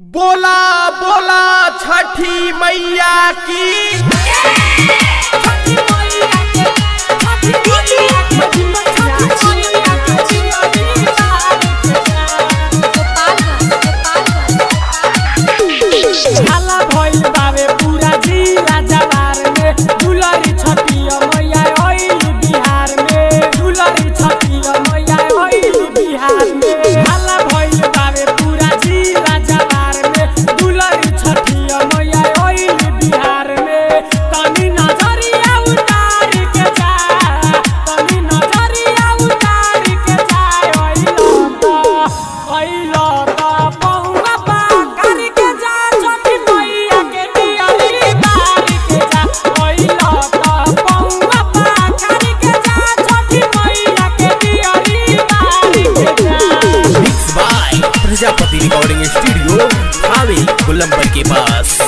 बोला बोला छठी मैया की। रिकॉर्डिंग स्टूडियो हावी गुलम्बर के पास